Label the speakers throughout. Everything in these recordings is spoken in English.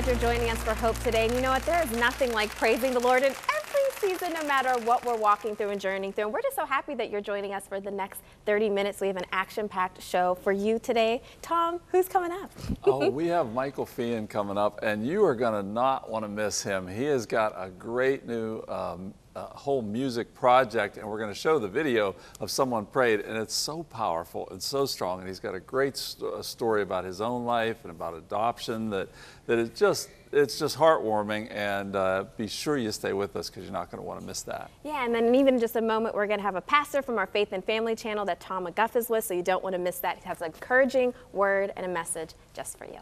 Speaker 1: glad you're joining us for Hope today. And you know what? There is nothing like praising the Lord in every season, no matter what we're walking through and journeying through. And we're just so happy that you're joining us for the next 30 minutes. We have an action packed show for you today. Tom, who's coming up?
Speaker 2: oh, we have Michael Feighan coming up, and you are going to not want to miss him. He has got a great new um, uh, whole music project, and we're going to show the video of someone prayed, and it's so powerful and so strong. And he's got a great st story about his own life and about adoption that that is just it's just heartwarming. And uh, be sure you stay with us because you're not going to want to miss that.
Speaker 1: Yeah, and then even in just a moment, we're going to have a pastor from our Faith and Family channel that Tom McGuff is with, so you don't want to miss that. He has an encouraging word and a message just for you.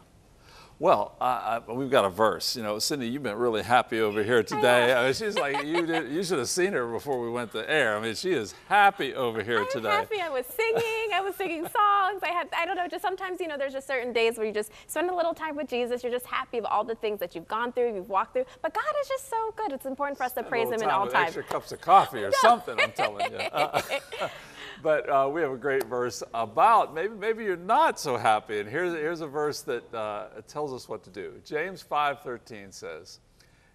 Speaker 2: Well, uh, we've got a verse. You know, Cindy, you've been really happy over here today. I mean, she's like, you did. You should have seen her before we went to air. I mean, she is happy over here
Speaker 1: I'm
Speaker 2: today.
Speaker 1: happy. I was singing. I was singing songs. I had, I don't know, just sometimes, you know, there's just certain days where you just spend a little time with Jesus. You're just happy of all the things that you've gone through, you've walked through. But God is just so good. It's important for us to praise Him in all times.
Speaker 2: Extra cups of coffee or something. I'm telling you. Uh, but uh, we have a great verse about maybe maybe you're not so happy. And here's here's a verse that uh, tells us what to do. James 5:13 says,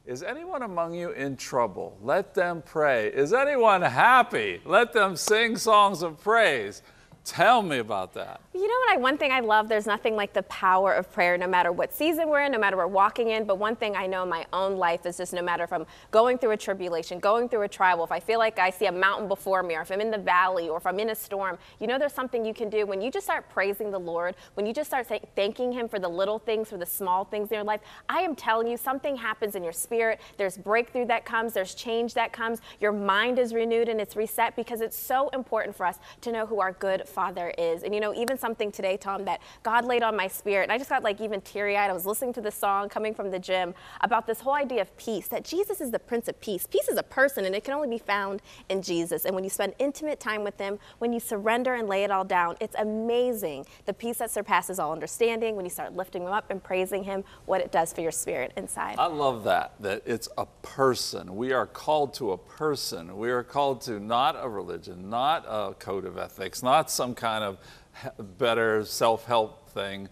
Speaker 2: "Is anyone among you in trouble? Let them pray. Is anyone happy? Let them sing songs of praise." Tell me about that.
Speaker 1: You know what? I one thing I love. There's nothing like the power of prayer, no matter what season we're in, no matter we're walking in. But one thing I know in my own life is just no matter if I'm going through a tribulation, going through a trial, if I feel like I see a mountain before me, or if I'm in the valley, or if I'm in a storm, you know, there's something you can do when you just start praising the Lord, when you just start say, thanking Him for the little things, for the small things in your life. I am telling you, something happens in your spirit. There's breakthrough that comes. There's change that comes. Your mind is renewed and it's reset because it's so important for us to know who our good Father is. And you know, even something today, Tom, that God laid on my spirit, and I just got like even teary eyed. I was listening to the song coming from the gym about this whole idea of peace, that Jesus is the Prince of Peace. Peace is a person, and it can only be found in Jesus. And when you spend intimate time with Him, when you surrender and lay it all down, it's amazing the peace that surpasses all understanding when you start lifting Him up and praising Him, what it does for your spirit inside.
Speaker 2: I love that, that it's a person. We are called to a person. We are called to not a religion, not a code of ethics, not some kind kind of better self help thing.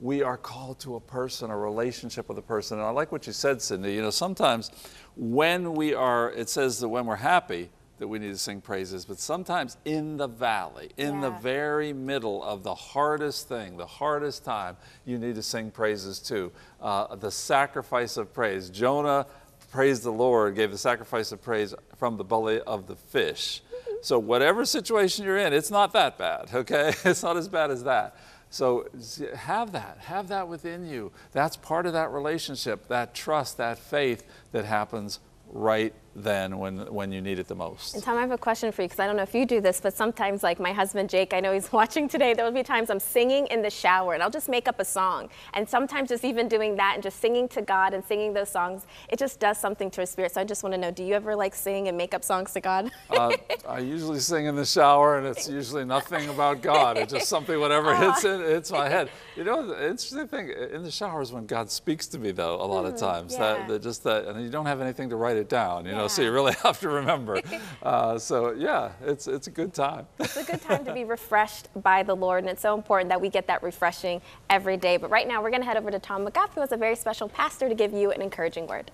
Speaker 2: We are called to a person, a relationship with a person. And I like what you said, Cindy. You know, sometimes when we are, it says that when we're happy, that we need to sing praises, but sometimes in the valley, in yeah. the very middle of the hardest thing, the hardest time, you need to sing praises too. Uh, the sacrifice of praise. Jonah praised the Lord, gave the sacrifice of praise from the belly of the fish. So whatever situation you're in, it's not that bad, okay? It's not as bad as that. So have that, have that within you. That's part of that relationship, that trust, that faith that happens right then when when you need it the most.
Speaker 1: And Tom, I have a question for you because I don't know if you do this, but sometimes like my husband Jake, I know he's watching today, there will be times I'm singing in the shower and I'll just make up a song. And sometimes just even doing that and just singing to God and singing those songs, it just does something to his spirit. So I just want to know, do you ever like sing and make up songs to God?
Speaker 2: uh, I usually sing in the shower and it's usually nothing about God. It's just something whatever hits in, hits my head. You know, the interesting thing in the shower is when God speaks to me though a lot mm, of times. Yeah. That, that just that and you don't have anything to write it down, you know know, so you really have to remember. Uh, so yeah, it's, it's a good time.
Speaker 1: It's a good time to be refreshed by the Lord, and it's so important that we get that refreshing every day. But right now, we're going to head over to Tom McGuff, who has a very special pastor to give you an encouraging word.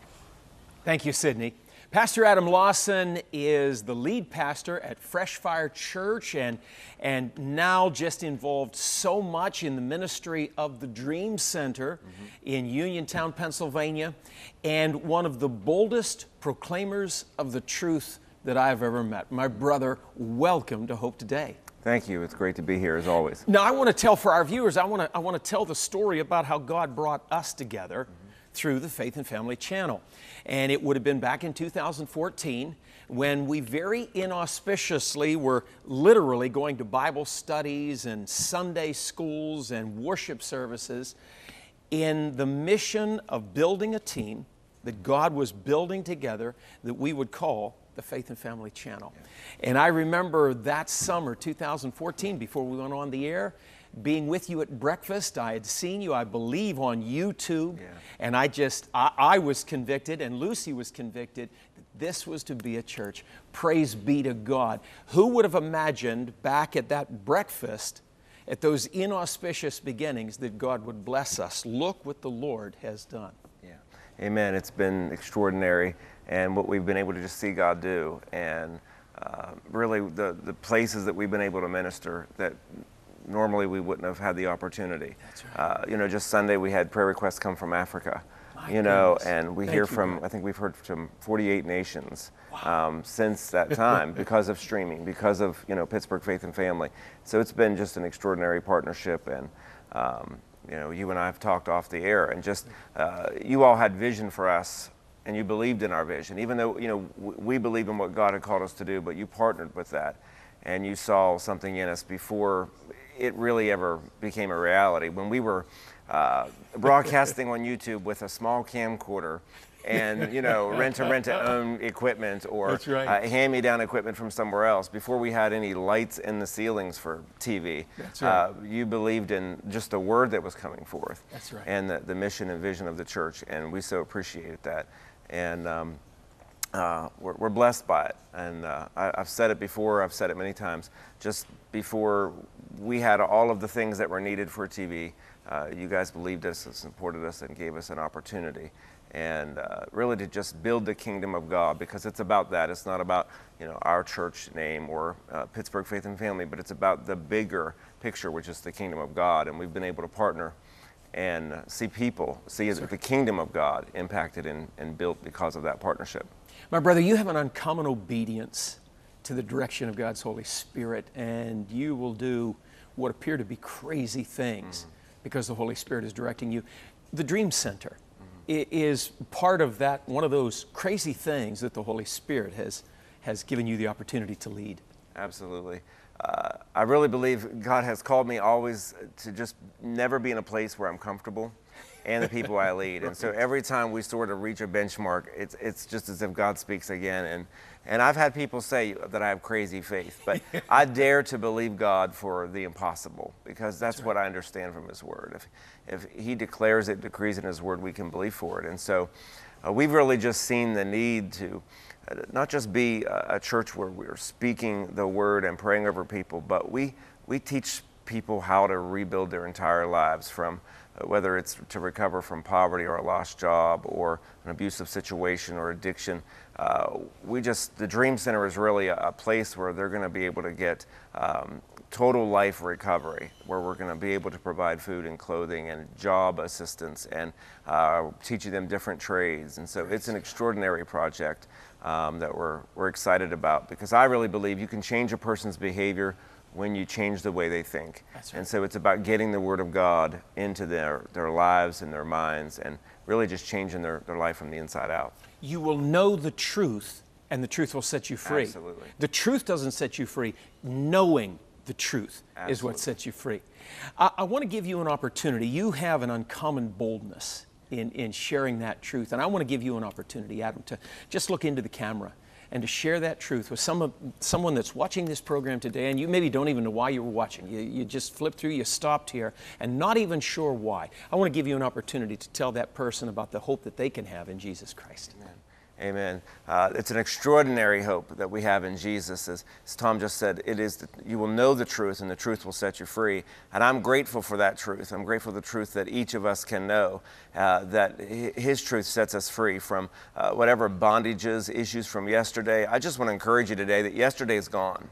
Speaker 3: Thank you, Sydney. Pastor Adam Lawson is the lead pastor at Fresh Fire Church and, and now just involved so much in the ministry of the Dream Center mm-hmm. in Uniontown, Pennsylvania, and one of the boldest proclaimers of the truth that I've ever met. My brother, welcome to Hope Today.
Speaker 4: Thank you. It's great to be here as always.
Speaker 3: Now, I want to tell for our viewers, I want to, I want to tell the story about how God brought us together. Through the Faith and Family channel. And it would have been back in 2014 when we very inauspiciously were literally going to Bible studies and Sunday schools and worship services in the mission of building a team that God was building together that we would call the Faith and Family channel. And I remember that summer, 2014, before we went on the air, being with you at breakfast. I had seen you, I believe, on YouTube. Yeah. And I just, I, I, was convicted, and Lucy was convicted that this was to be a church. Praise be to God. Who would have imagined back at that breakfast at those inauspicious beginnings that God would bless us. Look what the Lord has done.
Speaker 4: Yeah. Amen. It's been extraordinary, and what we've been able to just see God do, and uh, really the, the places that we've been able to minister that normally we wouldn't have had the opportunity.
Speaker 3: Right.
Speaker 4: Uh, you know, just Sunday we had prayer requests come from Africa. My you know,
Speaker 3: goodness.
Speaker 4: and we
Speaker 3: Thank
Speaker 4: hear from,
Speaker 3: God.
Speaker 4: I think we've heard from 48 nations um, since that time because of streaming, because of, you know, Pittsburgh Faith and Family. So it's been just an extraordinary partnership. And, um, you know, you and I have talked off the air, and just uh, you all had vision for us and you believed in our vision, even though you know we believed in what God had called us to do, but you partnered with that, and you saw something in us before it really ever became a reality. When we were uh, broadcasting on YouTube with a small camcorder. And you know, rent to rent to own equipment or
Speaker 3: right.
Speaker 4: uh, hand me down equipment from somewhere else before we had any lights in the ceilings for TV.
Speaker 3: That's right.
Speaker 4: Uh, you believed in just the word that was coming forth
Speaker 3: That's right.
Speaker 4: and the, the mission and vision of the church, and we so appreciated that. And um, uh, we're, we're blessed by it. And uh, I, I've said it before, I've said it many times. Just before we had all of the things that were needed for TV, uh, you guys believed us and supported us and gave us an opportunity. And uh, really to just build the kingdom of God because it's about that. It's not about you know our church name or uh, Pittsburgh Faith and Family, but it's about the bigger picture, which is the kingdom of God. And we've been able to partner and see people, see the kingdom of God impacted and, and built because of that partnership.
Speaker 3: My brother, you have an uncommon obedience to the direction of God's Holy Spirit, and you will do what appear to be crazy things because the Holy Spirit is directing you. The Dream Center i- is part of that, one of those crazy things that the Holy Spirit has, has given you the opportunity to lead.
Speaker 4: Absolutely. Uh, I really believe God has called me always to just never be in a place where I'm comfortable and the people I lead. And so every time we sort of reach a benchmark, it's, it's just as if God speaks again. And, and I've had people say that I have crazy faith, but I dare to believe God for the impossible because that's what I understand from His Word. If, if He declares it, decrees in His Word, we can believe for it. And so uh, we've really just seen the need to uh, not just be a, a church where we're speaking the word and praying over people, but we, we teach people how to rebuild their entire lives from whether it's to recover from poverty or a lost job or an abusive situation or addiction. Uh, we just, the Dream Center is really a, a place where they're going to be able to get um, total life recovery, where we're going to be able to provide food and clothing and job assistance and uh, teaching them different trades. And so it's an extraordinary project um, that we're, we're excited about because I really believe you can change a person's behavior when you change the way they think.
Speaker 3: That's right.
Speaker 4: And so it's about getting the Word of God into their, their lives and their minds and really just changing their, their life from the inside out.
Speaker 3: You will know the truth, and the truth will set you free.
Speaker 4: Absolutely.
Speaker 3: The truth doesn't set you free. Knowing the truth is what sets you free. I, I want to give you an opportunity. You have an uncommon boldness in, in sharing that truth, and I want to give you an opportunity, Adam, to just look into the camera and to share that truth with some of, someone that's watching this program today, and you maybe don't even know why you were watching. You, you just flipped through, you stopped here, and not even sure why. I want to give you an opportunity to tell that person about the hope that they can have in Jesus Christ.
Speaker 4: Amen. Uh, it's an extraordinary hope that we have in Jesus. As, as Tom just said, it is the, you will know the truth, and the truth will set you free. And I'm grateful for that truth. I'm grateful for the truth that each of us can know uh, that His truth sets us free from uh, whatever bondages, issues from yesterday. I just want to encourage you today that yesterday is gone.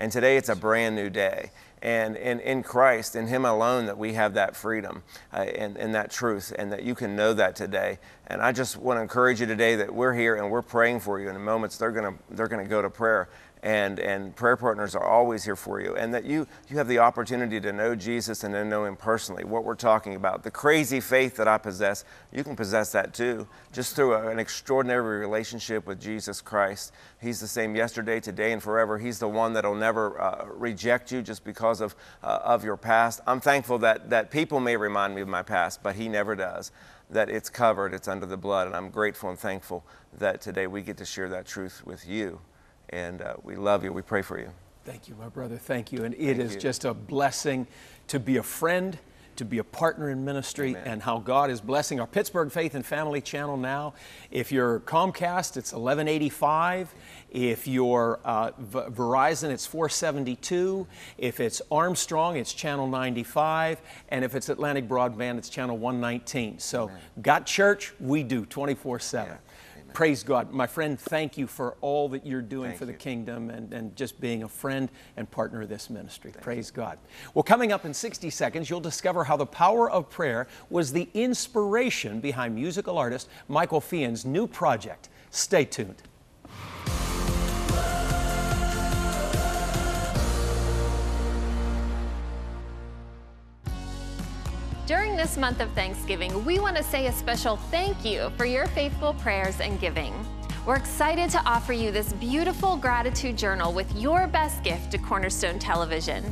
Speaker 4: And today it's a brand new day. And in, in Christ, in Him alone, that we have that freedom uh, and, and that truth, and that you can know that today. And I just want to encourage you today that we're here and we're praying for you. In the moments, they're going to they're going to go to prayer. And, and prayer partners are always here for you, and that you, you have the opportunity to know Jesus and to know Him personally. What we're talking about, the crazy faith that I possess, you can possess that too, just through a- an extraordinary relationship with Jesus Christ. He's the same yesterday, today, and forever. He's the one that'll never uh, reject you just because of, uh, of your past. I'm thankful that, that people may remind me of my past, but He never does. That it's covered, it's under the blood, and I'm grateful and thankful that today we get to share that truth with you. And uh, we love you. We pray for you.
Speaker 3: Thank you, my brother. Thank you. And it is
Speaker 4: you.
Speaker 3: just a blessing to be a friend, to be a partner in ministry
Speaker 4: Amen.
Speaker 3: and how God is blessing our Pittsburgh Faith and Family channel now. If you're Comcast, it's 1185. If you're uh, v- Verizon, it's 472. If it's Armstrong, it's channel 95. And if it's Atlantic Broadband, it's channel 119. So, got church? We do 24 7. Praise God. My friend, thank you for all that you're doing
Speaker 4: Thank
Speaker 3: for the
Speaker 4: you.
Speaker 3: kingdom and, and just being a friend and partner of this ministry. Praise God. Well, coming up in 60 seconds, you'll discover how the power of prayer was the inspiration behind musical artist Michael Feighan's new project. Stay tuned.
Speaker 5: During this month of Thanksgiving, we want to say a special thank you for your faithful prayers and giving. We're excited to offer you this beautiful gratitude journal with your best gift to Cornerstone Television.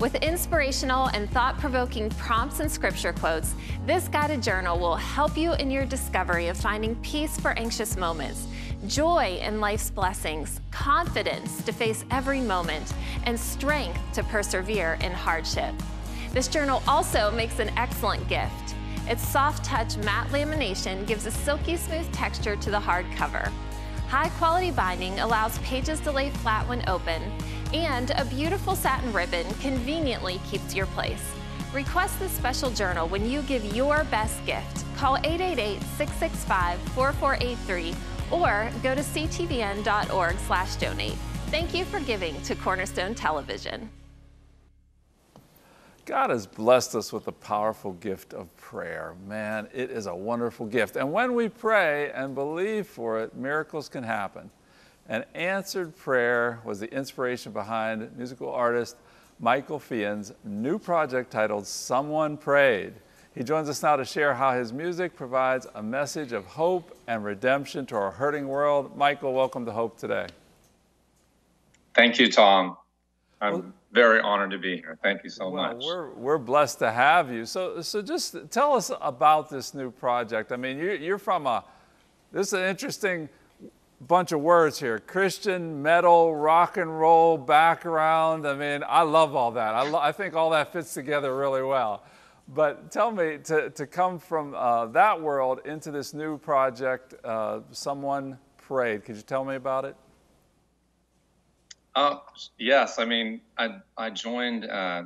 Speaker 5: With inspirational and thought provoking prompts and scripture quotes, this guided journal will help you in your discovery of finding peace for anxious moments, joy in life's blessings, confidence to face every moment, and strength to persevere in hardship. This journal also makes an excellent gift. Its soft touch matte lamination gives a silky smooth texture to the hardcover. High quality binding allows pages to lay flat when open, and a beautiful satin ribbon conveniently keeps your place. Request this special journal when you give your best gift. Call 888 665 4483 or go to ctvn.org slash donate. Thank you for giving to Cornerstone Television.
Speaker 2: God has blessed us with the powerful gift of prayer. Man, it is a wonderful gift. And when we pray and believe for it, miracles can happen. And answered prayer was the inspiration behind musical artist Michael Feighan's new project titled Someone Prayed. He joins us now to share how his music provides a message of hope and redemption to our hurting world. Michael, welcome to Hope Today.
Speaker 6: Thank you, Tom. I'm very honored to be here. Thank you so
Speaker 2: Well,
Speaker 6: much.
Speaker 2: we're, we're blessed to have you. So, so just tell us about this new project. I mean, you're, you're from a, this is an interesting bunch of words here Christian, metal, rock and roll background. I mean, I love all that. I, lo- I think all that fits together really well. But tell me, to, to come from uh, that world into this new project, uh, Someone Prayed, could you tell me about it?
Speaker 6: Uh, yes, I mean, I, I joined uh,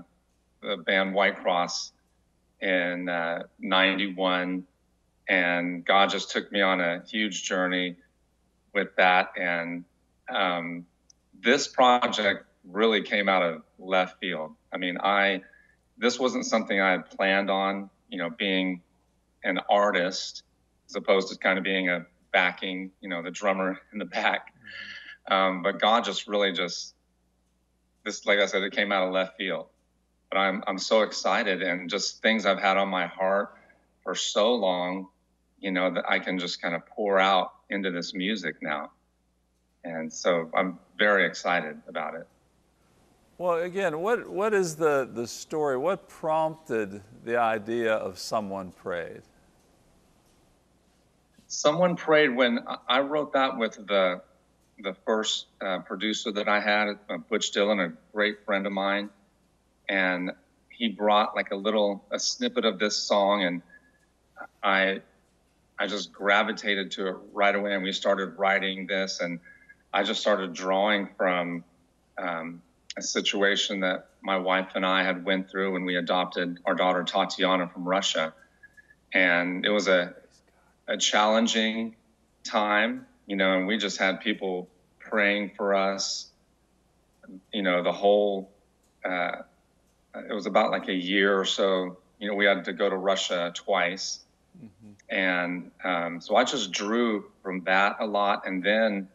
Speaker 6: the band Whitecross in uh, 91, and God just took me on a huge journey with that. And um, this project really came out of left field. I mean, I this wasn't something I had planned on, you know, being an artist as opposed to kind of being a backing, you know, the drummer in the back. Um, but God just really just this, like I said, it came out of left field. But I'm I'm so excited and just things I've had on my heart for so long, you know, that I can just kind of pour out into this music now. And so I'm very excited about it.
Speaker 2: Well, again, what, what is the, the story? What prompted the idea of Someone Prayed?
Speaker 6: Someone prayed when I- I wrote that with the the first uh, producer that I had, uh, Butch Dillon, a great friend of mine, and he brought like a little a snippet of this song, and I I just gravitated to it right away, and we started writing this, and I just started drawing from um, a situation that my wife and I had went through when we adopted our daughter Tatiana from Russia, and it was a a challenging time, you know, and we just had people praying for us, you know, the whole, uh, it was about like a year or so, you know, we had to go to Russia twice. And um, so I just drew from that a lot. And then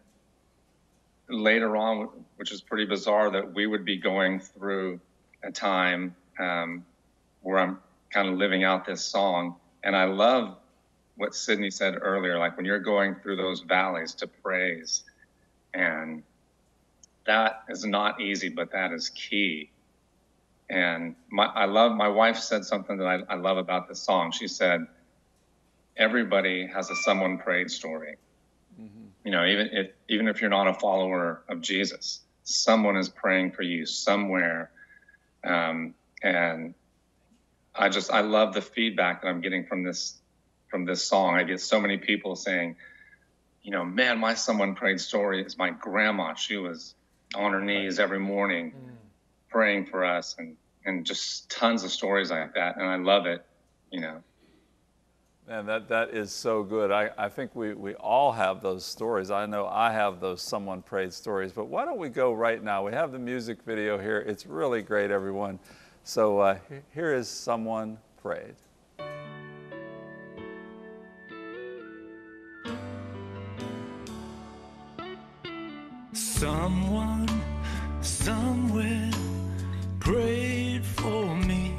Speaker 6: later on, which is pretty bizarre, that we would be going through a time um, where I'm kind of living out this song. And I love what Sydney said earlier, like when you're going through those valleys to praise, and that is not easy, but that is key. And my, I love, my wife said something that I, I love about this song. She said, everybody has a someone prayed story. You know, even if, even if you're not a follower of Jesus, someone is praying for you somewhere. Um, and I just I love the feedback that I'm getting from this from this song. I get so many people saying, you know, man, my someone prayed story is my grandma. She was on her knees every morning mm. praying for us and and just tons of stories like that and I love it, you know.
Speaker 2: Man, that, that is so good. I, I think we, we all have those stories. I know I have those someone prayed stories, but why don't we go right now? We have the music video here. It's really great, everyone. So uh, here is Someone Prayed.
Speaker 7: Someone, somewhere prayed for me.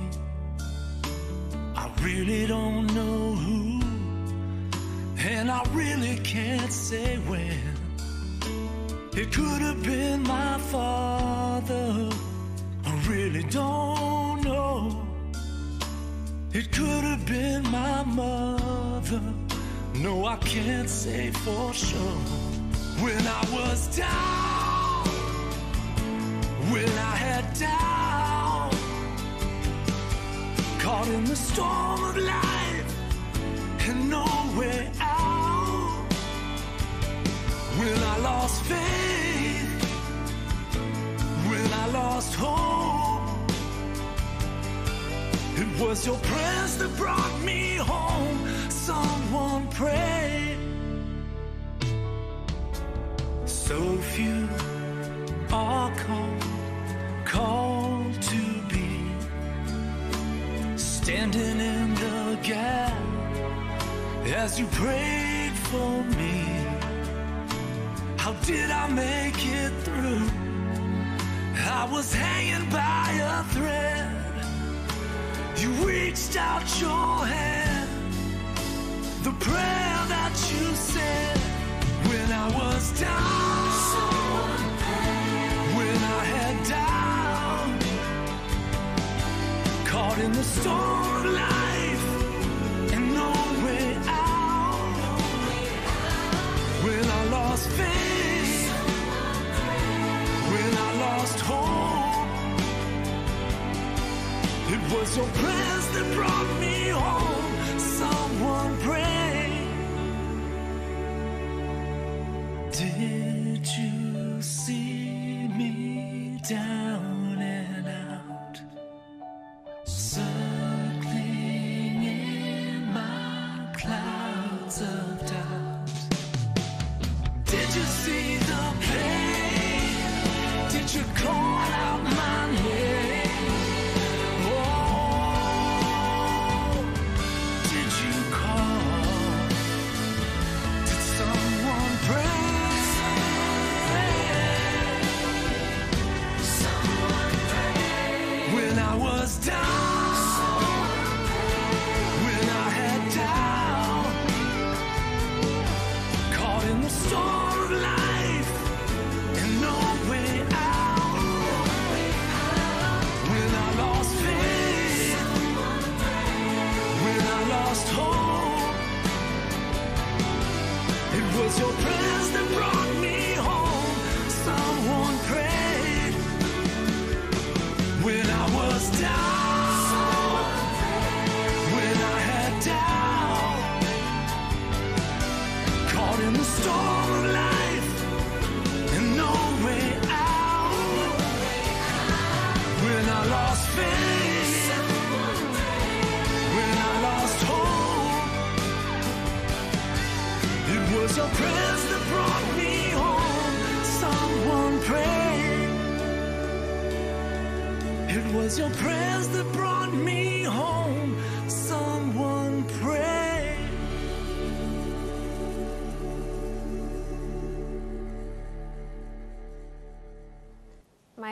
Speaker 7: I really don't know who, and I really can't say when. It could have been my father. I really don't know. It could have been my mother. No, I can't say for sure. When I was down, when I had down, caught in the storm of life and no way out. When I lost faith, when I lost hope, it was your prayers that brought me home. Someone prayed. So few are called standing in the gap as you prayed for me. How did I make it through? I was hanging by a thread. You reached out your hand, the prayer that you said when I was down, caught in the storm of life and no way out. When I lost faith, when I lost hope, it was your prayers that brought me home. Someone pray. Did you see me down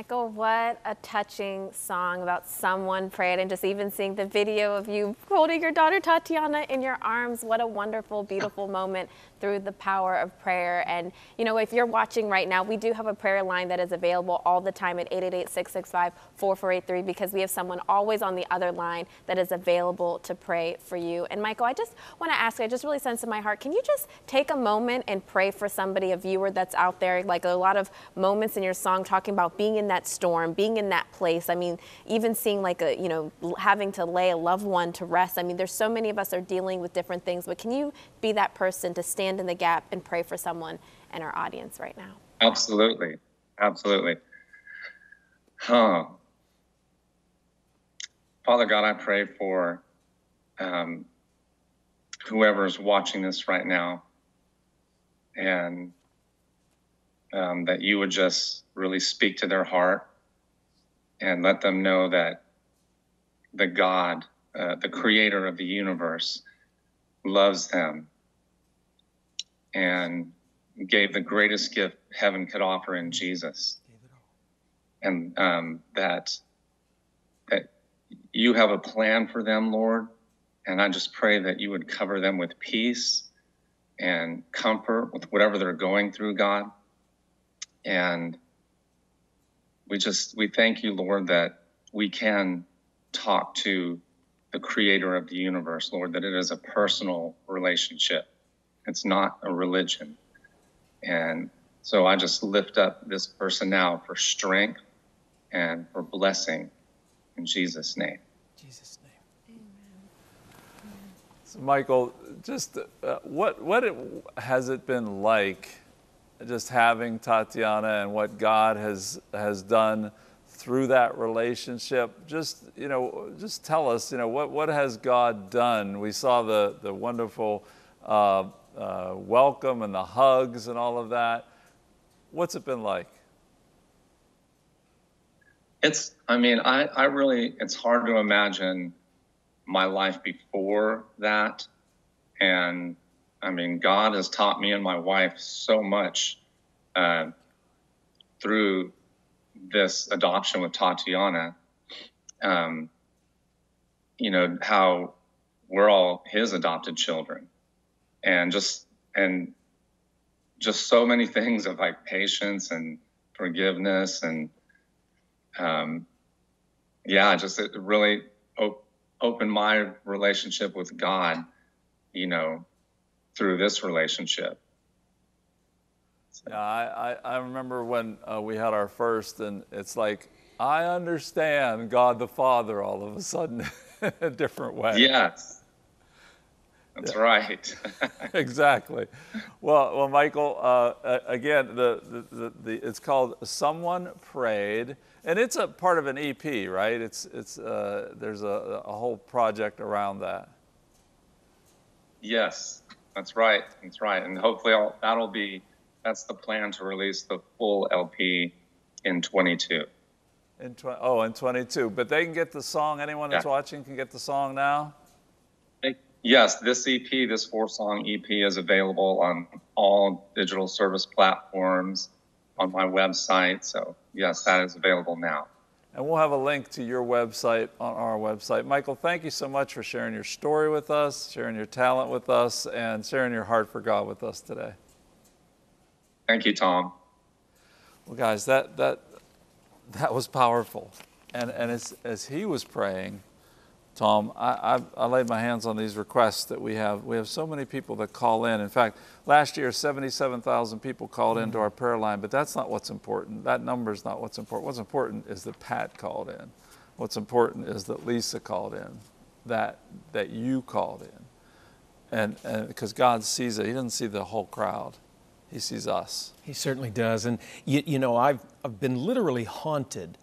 Speaker 1: Michael, what a touching song about someone prayed, and just even seeing the video of you holding your daughter Tatiana in your arms. What a wonderful, beautiful moment through the power of prayer. And, you know, if you're watching right now, we do have a prayer line that is available all the time at 888 665 4483 because we have someone always on the other line that is available to pray for you. And, Michael, I just want to ask, I just really sense in my heart, can you just take a moment and pray for somebody, a viewer that's out there? Like a lot of moments in your song talking about being in that storm, being in that place. I mean, even seeing like a, you know, having to lay a loved one to rest. I mean, there's so many of us are dealing with different things, but can you be that person to stand in the gap and pray for someone in our audience right now?
Speaker 6: Absolutely. Absolutely. Huh. Father God, I pray for um, whoever's watching this right now and um, that you would just really speak to their heart and let them know that the God, uh, the creator of the universe, loves them and gave the greatest gift heaven could offer in Jesus. And um, that that you have a plan for them, Lord. And I just pray that you would cover them with peace and comfort with whatever they're going through, God. And we just we thank you, Lord, that we can talk to the creator of the universe, Lord, that it is a personal relationship. It's not a religion. And so I just lift up this person now for strength and for blessing in Jesus' name.
Speaker 3: Jesus' name. Amen.
Speaker 2: So Michael, just uh, what what it, has it been like, just having Tatiana and what God has has done through that relationship? Just you know, just tell us, you know, what what has God done? We saw the the wonderful uh, uh, welcome and the hugs and all of that. What's it been like?
Speaker 6: It's, I mean, I, I really, it's hard to imagine my life before that. And I mean, God has taught me and my wife so much uh, through this adoption with Tatiana. Um, you know, how we're all his adopted children. And just, and just so many things of like patience and forgiveness and, um, yeah, just it really op- opened my relationship with God, you know, through this relationship.
Speaker 2: Yeah, I, I, I remember when uh, we had our first, and it's like, I understand God the Father all of a sudden in a different way.
Speaker 6: Yes. That's right.
Speaker 2: exactly. Well, well, Michael. Uh, again, the, the, the, the, it's called "Someone Prayed," and it's a part of an EP, right? It's it's uh, there's a, a whole project around that.
Speaker 6: yes, that's right. That's right. And hopefully I'll, that'll be, that's the plan to release the full LP in 22.
Speaker 2: In tw- oh, in 22. But they can get the song. Anyone that's
Speaker 6: Yeah.
Speaker 2: watching can get the song now.
Speaker 6: Yes, this EP, this four song EP is available on all digital service platforms on my website. So, yes, that is available now.
Speaker 2: And we'll have a link to your website on our website. Michael, thank you so much for sharing your story with us, sharing your talent with us, and sharing your heart for God with us today.
Speaker 6: Thank you, Tom.
Speaker 2: Well, guys, that that that was powerful, and and as as he was praying, Tom, I, I I laid my hands on these requests that we have. We have so many people that call in. In fact, last year, seventy-seven thousand people called into mm. our prayer line. But that's not what's important. That number is not what's important. What's important is that Pat called in. What's important is that Lisa called in. That that you called in, and and because God sees it, He doesn't see the whole crowd. He sees us.
Speaker 3: He certainly does. And you, you know, I've, I've been literally haunted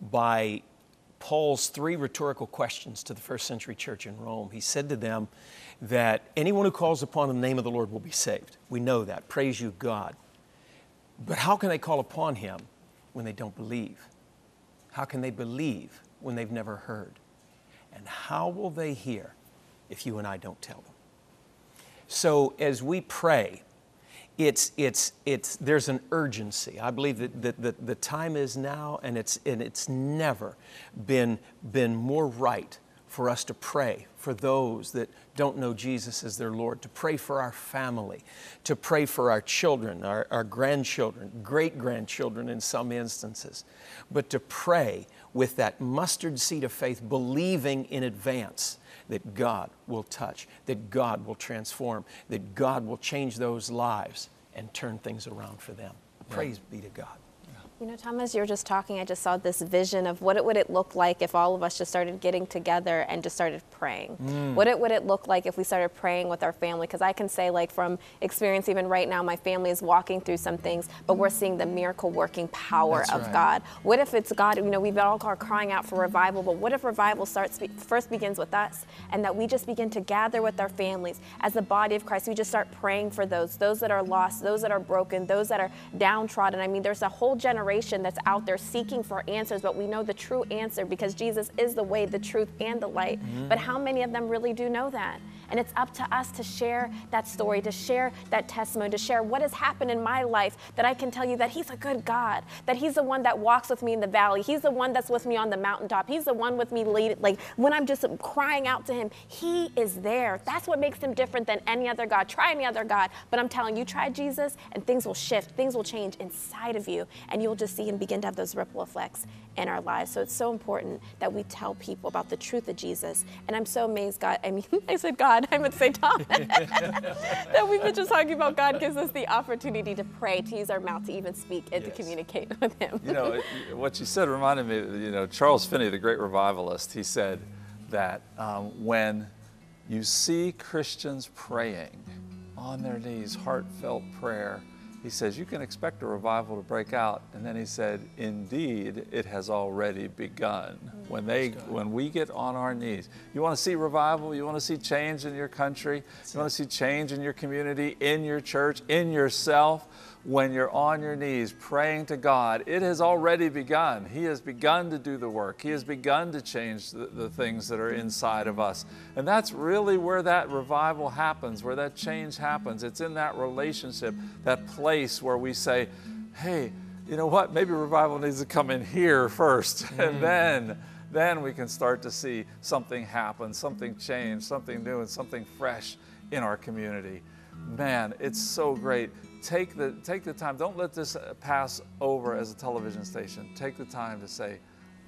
Speaker 3: by Paul's three rhetorical questions to the first century church in Rome. He said to them that anyone who calls upon the name of the Lord will be saved. We know that. Praise you, God. But how can they call upon him when they don't believe? How can they believe when they've never heard? And how will they hear if you and I don't tell them? So as we pray, it's, it's, it's, there's an urgency. I believe that, that, that the time is now, and it's, and it's never been, been more right for us to pray for those that don't know Jesus as their Lord, to pray for our family, to pray for our children, our, our grandchildren, great grandchildren in some instances, but to pray with that mustard seed of faith, believing in advance that God will touch, that God will transform, that God will change those lives and turn things around for them. Praise be to God.
Speaker 1: You know, Tom, as you were just talking, I just saw this vision of what it would it look like if all of us just started getting together and just started praying.
Speaker 3: Mm.
Speaker 1: What it would it look like if we started praying with our family? Because I can say, like from experience, even right now, my family is walking through some things, but we're seeing the miracle working power
Speaker 3: That's
Speaker 1: of
Speaker 3: right.
Speaker 1: God. What if it's God? You know, we've all are crying out for revival, but what if revival starts first begins with us, and that we just begin to gather with our families as the body of Christ? We just start praying for those, those that are lost, those that are broken, those that are downtrodden. I mean, there's a whole generation that's out there seeking for answers, but we know the true answer because Jesus is the way, the truth, and the light. Mm-hmm. But how many of them really do know that? And it's up to us to share that story, to share that testimony, to share what has happened in my life that I can tell you that He's a good God, that He's the one that walks with me in the valley. He's the one that's with me on the mountaintop. He's the one with me late, like when I'm just crying out to Him, He is there. That's what makes Him different than any other God. Try any other God, but I'm telling you, try Jesus, and things will shift. Things will change inside of you, and you'll just see Him begin to have those ripple effects in our lives. So it's so important that we tell people about the truth of Jesus. And I'm so amazed, God. I mean, I said God. I meant to say Tom. that we've been just talking about God gives us the opportunity to pray, to use our mouth to even speak and to communicate with Him.
Speaker 2: You know, what you said reminded me, you know, Charles Finney, the great revivalist, he said that um, when you see Christians praying on their knees, heartfelt prayer, he says, you can expect a revival to break out. And then he said, indeed, it has already begun. Mm. When they, when we get on our knees, you want to see revival, you want to see change in your country, you want to see change in your community, in your church, in yourself when you're on your knees praying to God, it has already begun. He has begun to do the work. He has begun to change the, the, things that are inside of us. And that's really where that revival happens, where that change happens. It's in that relationship, that place where we say, hey, you know what? Maybe revival needs to come in here first. And then then we can start to see something happen, something change, something new, and something fresh in our community. Man, it's so great. Take the, take the time. Don't let this uh, pass over as a television station. Take the time to say,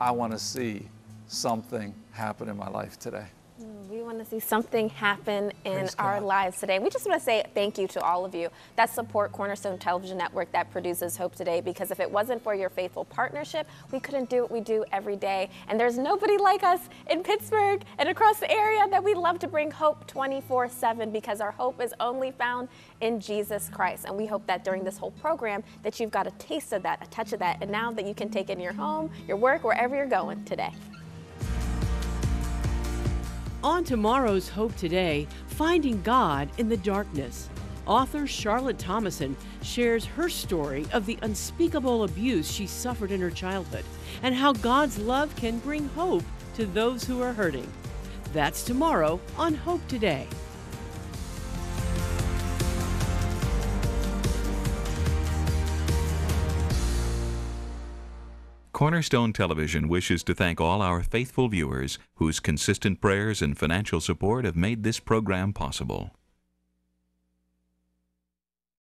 Speaker 2: I want to see something happen in my life today.
Speaker 1: We want to see something happen in
Speaker 3: Praise
Speaker 1: our
Speaker 3: God.
Speaker 1: lives today. We just want to say thank you to all of you that support Cornerstone Television Network that produces Hope Today because if it wasn't for your faithful partnership, we couldn't do what we do every day. And there's nobody like us in Pittsburgh and across the area that we love to bring hope 24 7 because our hope is only found in Jesus Christ. And we hope that during this whole program that you've got a taste of that, a touch of that, and now that you can take it in your home, your work, wherever you're going today.
Speaker 8: On tomorrow's Hope Today, Finding God in the Darkness. Author Charlotte Thomason shares her story of the unspeakable abuse she suffered in her childhood and how God's love can bring hope to those who are hurting. That's tomorrow on Hope Today.
Speaker 9: Cornerstone Television wishes to thank all our faithful viewers whose consistent prayers and financial support have made this program possible.